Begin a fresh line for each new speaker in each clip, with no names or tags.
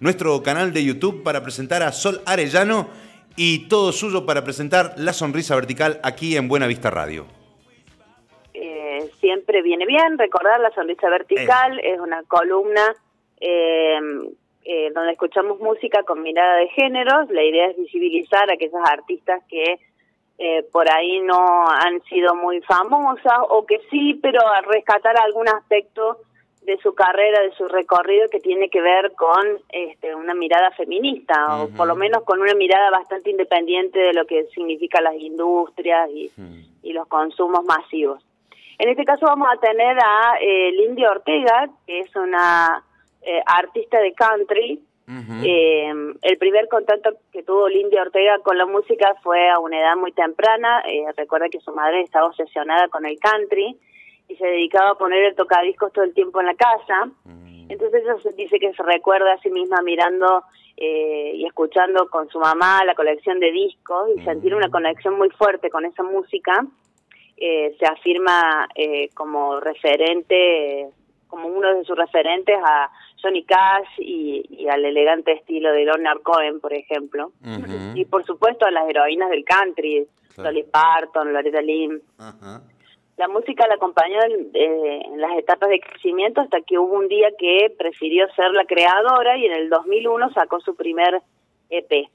nuestro canal de YouTube para presentar a Sol Arellano y todo suyo para presentar La Sonrisa Vertical aquí en Buena Vista Radio.
Eh, siempre viene bien recordar La Sonrisa Vertical, es una columna eh, eh, donde escuchamos música con mirada de géneros. La idea es visibilizar a aquellas artistas que eh, por ahí no han sido muy famosas o que sí, pero a rescatar algún aspecto de su carrera, de su recorrido que tiene que ver con este, una mirada feminista o por lo menos con una mirada bastante independiente de lo que significan las industrias y, y los consumos masivos. En este caso vamos a tener a eh, Lindy Ortega, que es una eh, artista de country. eh, el primer contacto que tuvo Lindy Ortega con la música fue a una edad muy temprana. Eh, recuerda que su madre estaba obsesionada con el country y se dedicaba a poner el tocadiscos todo el tiempo en la casa. Entonces ella dice que se recuerda a sí misma mirando eh, y escuchando con su mamá la colección de discos y sentir una conexión muy fuerte con esa música. Eh, se afirma eh, como referente, como uno de sus referentes a Johnny Cash y, y al elegante estilo de Leonard Cohen, por ejemplo. Y por supuesto a las heroínas del country,
Claro.
Dolly Parton, Loretta Lynn.
Ajá.
La música la acompañó en, eh, en las etapas de crecimiento hasta que hubo un día que prefirió ser la creadora y en el 2001 sacó su primer EP.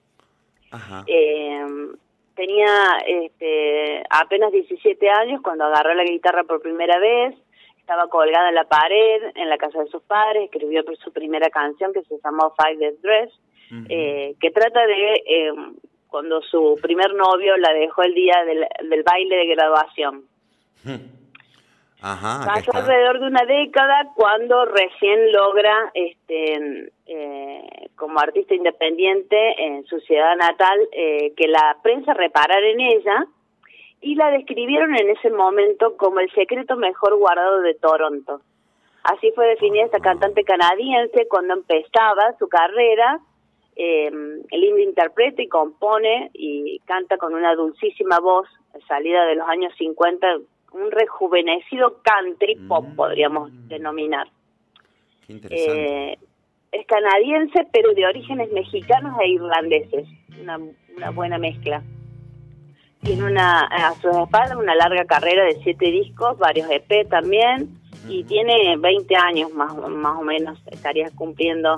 Ajá.
Eh, tenía este, apenas 17 años cuando agarró la guitarra por primera vez, estaba colgada en la pared en la casa de sus padres, escribió su primera canción que se llamó Five Death Dress, eh, que trata de eh, cuando su primer novio la dejó el día del, del baile de graduación.
Ajá. está.
alrededor de una década cuando recién logra, este, eh, como artista independiente en su ciudad natal, eh, que la prensa reparara en ella y la describieron en ese momento como el secreto mejor guardado de Toronto. Así fue definida esta cantante canadiense cuando empezaba su carrera. Eh, Linda interpreta y compone y canta con una dulcísima voz, salida de los años 50, un rejuvenecido country pop, podríamos denominar.
Qué interesante.
Eh, es canadiense, pero de orígenes mexicanos e irlandeses. Una, una buena mezcla. Tiene una, a su espalda una larga carrera de siete discos, varios EP también, y tiene 20 años más, más o menos, estaría cumpliendo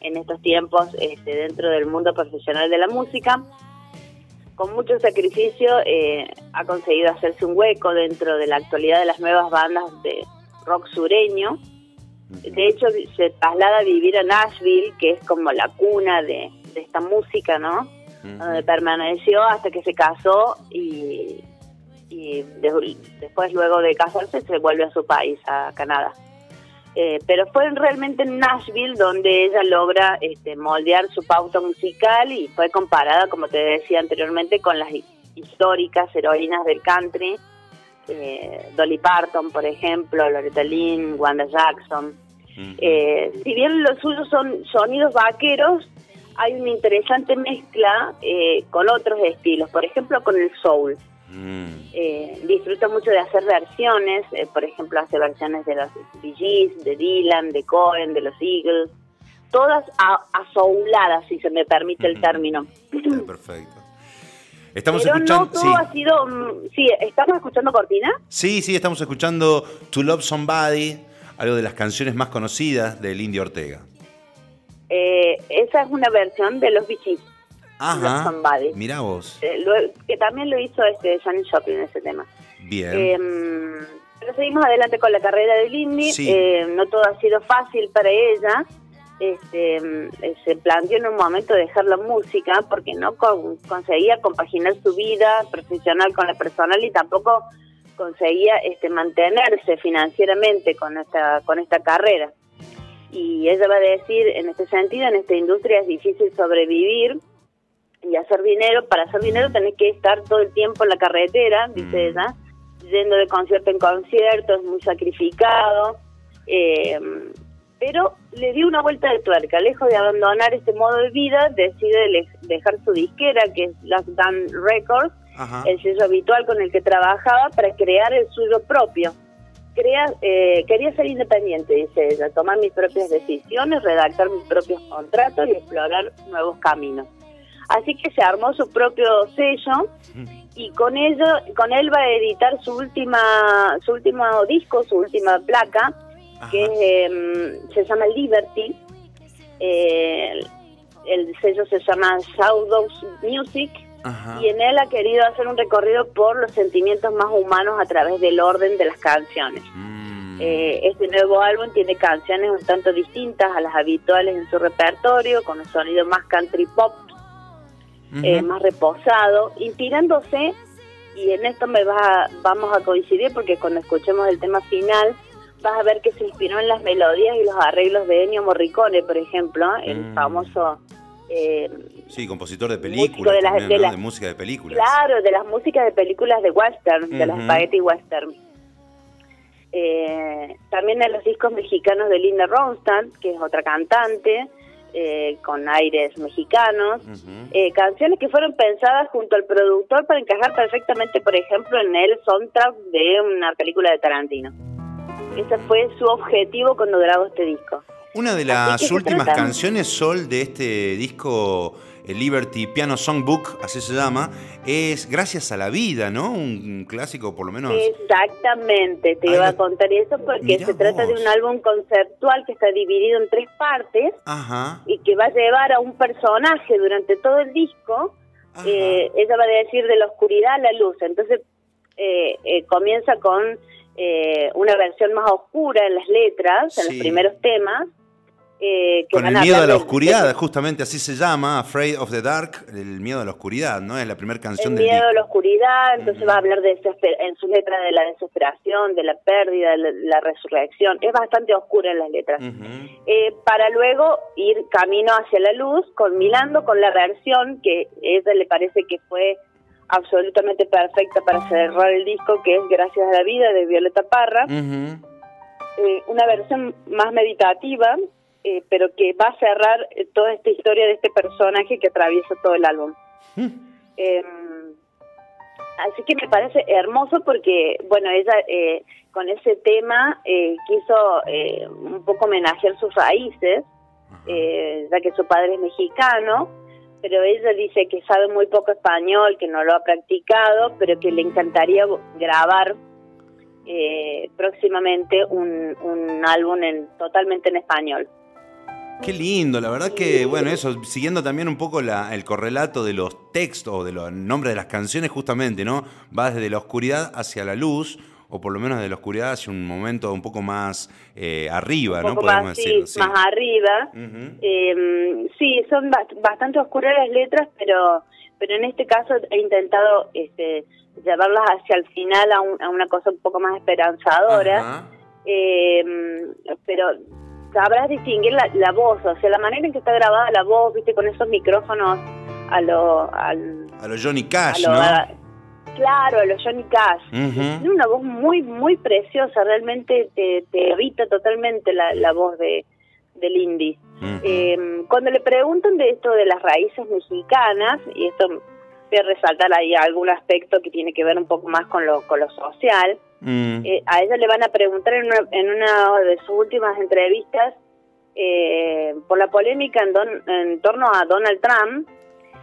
en estos tiempos este, dentro del mundo profesional de la música. Con mucho sacrificio eh, ha conseguido hacerse un hueco dentro de la actualidad de las nuevas bandas de rock sureño. De hecho, se traslada a vivir a Nashville, que es como la cuna de, de esta música, ¿no? Donde permaneció hasta que se casó y, y de- después, luego de casarse, se vuelve a su país, a Canadá. Eh, pero fue realmente en Nashville donde ella logra este, moldear su pauta musical y fue comparada, como te decía anteriormente, con las hi- históricas heroínas del country, eh, Dolly Parton, por ejemplo, Loretta Lynn, Wanda Jackson. Eh, si bien los suyos son sonidos vaqueros, hay una interesante mezcla eh, con otros estilos, por ejemplo con el soul.
Mm.
Eh, disfruta mucho de hacer versiones, eh, por ejemplo hace versiones de los Bee Gees, de Dylan, de Cohen, de los Eagles, todas asouladas, si se me permite el término.
Perfecto. Estamos
Pero
escuchando.
no todo
sí.
ha sido... mm, Sí, ¿estamos escuchando Cortina?
sí, sí, estamos escuchando To Love Somebody, algo de las canciones más conocidas del Indio Ortega.
Eh, esa es una versión de los Bee Gees,
Ajá.
Somebody.
Mirá vos.
eh, lo- que también lo hizo este Janis Joplin ese tema.
Bien.
Eh, pero seguimos adelante con la carrera de Lindy.
Sí.
Eh, no todo ha sido fácil para ella. Este, eh, se planteó en un momento dejar la música porque no con- conseguía compaginar su vida profesional con la personal y tampoco conseguía este, mantenerse financieramente con esta, con esta carrera. Y ella va a decir, en este sentido, en esta industria es difícil sobrevivir y hacer dinero. Para hacer dinero tenés que estar todo el tiempo en la carretera, dice ella, yendo de concierto en concierto, es muy sacrificado. eh, pero le dio una vuelta de tuerca. Lejos de abandonar este modo de vida, decide dejar su disquera, que es Last Dan Records,
Ajá.
el sello habitual con el que trabajaba, para crear el suyo propio. eh, quería ser independiente, dice ella, tomar mis propias decisiones, redactar mis propios contratos y explorar nuevos caminos. Así que se armó su propio sello y con ello, con él va a editar su última, su último disco, su última placa, que em, se llama Liberty. Eh, el sello se llama Shadows Music y en él ha querido hacer un recorrido por los sentimientos más humanos a través del orden de las canciones. Mm. Eh, este nuevo álbum tiene canciones un tanto distintas a las habituales en su repertorio, con un sonido más country pop, eh, más reposado, inspirándose, y en esto me va vamos a coincidir porque cuando escuchemos el tema final vas a ver que se inspiró en las melodías y los arreglos de Ennio Morricone, por ejemplo, el mm. famoso
eh, sí, compositor de películas, de, música de películas.
Claro, de las músicas de películas de western, de las spaghetti western. Eh, también en los discos mexicanos de Linda Ronstadt, que es otra cantante, eh, con aires mexicanos, eh, canciones que fueron pensadas junto al productor para encajar perfectamente, por ejemplo, en el soundtrack de una película de Tarantino. Ese fue su objetivo cuando grabó este disco.
Una de las últimas canciones, Sol, de este disco el Liberty Piano Songbook, así se llama, es Gracias a la Vida, ¿no? Un, clásico por lo menos.
Exactamente, te iba a contar eso porque se trata de un álbum conceptual que está dividido en tres partes y que va a llevar a un personaje durante todo el disco. Eh, ella va a decir de la oscuridad a la luz. Entonces eh, eh, comienza con una versión más oscura en las letras, en los primeros temas
eh, Con el miedo a la oscuridad, justamente así se llama, Afraid of the Dark, el miedo a la oscuridad, ¿no? Es la primera canción
el miedo a la oscuridad, entonces va a hablar de en su letra de la desesperación, de la pérdida, de la, resurrección. Es bastante oscura en las letras. Eh, para luego ir camino hacia la luz, culminando con la versión que ella le parece que fue absolutamente perfecta para cerrar el disco, que es Gracias a la Vida de Violeta Parra. Eh, una versión más meditativa, eh, pero que va a cerrar eh, toda esta historia de este personaje que atraviesa todo el álbum. Mm. Em, así que me parece hermoso porque, bueno, ella eh, con ese tema quiso un poco homenajear sus raíces, ya que su padre es mexicano, pero ella dice que sabe muy poco español, que no lo ha practicado, pero que le encantaría grabar próximamente un, un álbum en, totalmente en español.
Qué lindo, la verdad que, bueno, eso, siguiendo también un poco la, el correlato de los textos o de los nombres de las canciones, justamente, ¿no? Va desde la oscuridad hacia la luz, o por lo menos de la oscuridad hacia un momento un poco más eh, arriba, ¿no?
Podemos más, decirlo. Sí, más arriba. Em, sí, son bastante oscuras las letras, pero pero en este caso he intentado este, llevarlas hacia el final a, una cosa un poco más esperanzadora. Em, pero sabrás distinguir la, la, voz, o sea, la manera en que está grabada la voz, viste, con esos micrófonos a lo... Al,
a lo Johnny Cash, ¿no?
claro, a lo Johnny Cash. Tiene una voz muy, muy preciosa, realmente te, te evita totalmente la, la voz de del indie. Em, cuando le preguntan de esto de las raíces mexicanas, y esto resaltar ahí algún aspecto que tiene que ver un poco más con lo, con lo social, Mm. Eh, a ella le van a preguntar en una, en una de sus últimas entrevistas eh, por la polémica en, en torno a Donald Trump,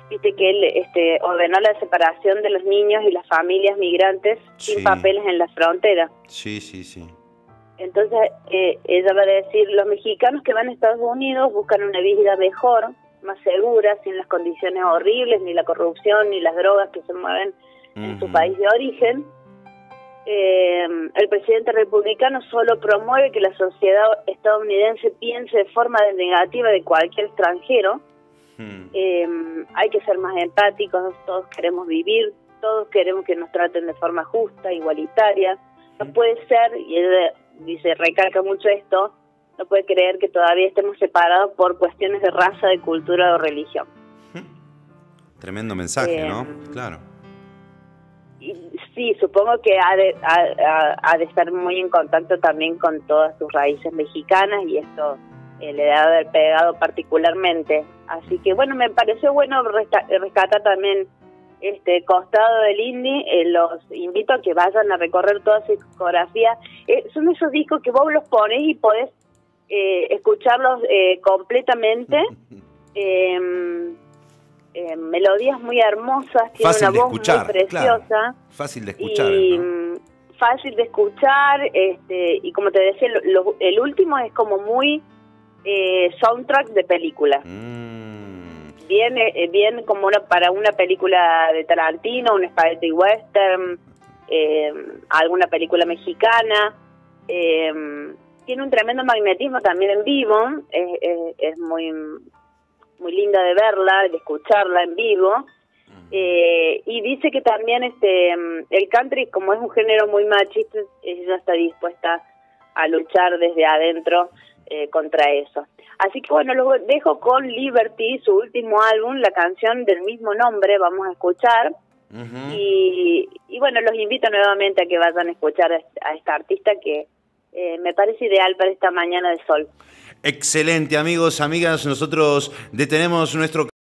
viste que él este, ordenó la separación de los niños y las familias migrantes sin papeles en la frontera.
Sí, sí, sí.
Entonces eh, ella va a decir, los mexicanos que van a Estados Unidos buscan una vida mejor, más segura, sin las condiciones horribles, ni la corrupción, ni las drogas que se mueven en su país de origen eh, el presidente republicano solo promueve que la sociedad estadounidense piense de forma negativa de cualquier extranjero. Hmm. Eh, hay que ser más empáticos, todos queremos vivir, todos queremos que nos traten de forma justa, igualitaria. No hmm. puede ser, y él dice, recalca mucho esto, no puede creer que todavía estemos separados por cuestiones de raza, de cultura o religión.
Tremendo mensaje, ¿no? Claro
sí, supongo que ha de, ha, de estar muy en contacto también con todas sus raíces mexicanas y esto eh, le debe haber pegado particularmente. Así que bueno, me pareció bueno rescatar también este costado del indie, eh, los invito a que vayan a recorrer toda su discografía. Eh, son esos discos que vos los pones y podés eh, escucharlos completamente. Em, melodías muy hermosas, tiene una voz muy preciosa.
Fácil de escuchar.
Y, mm, Fácil de escuchar, este, y como te decía, el último es como muy soundtrack de película. Mm bien, eh, bien como una, para una película de Tarantino, un spaghetti western, eh, alguna película mexicana. Eh, tiene un tremendo magnetismo también en vivo, es, es, muy, muy linda de verla, de escucharla en vivo. y dice que también este el country, como es un género muy machista, ella está dispuesta a luchar desde adentro contra eso. Así que bueno, los dejo con Liberty, su último álbum, la canción del mismo nombre, vamos a escuchar. y, bueno, los invito nuevamente a que vayan a escuchar a, esta artista que eh, me parece ideal para esta mañana de sol.
Excelente, amigos, amigas, nosotros detenemos nuestro...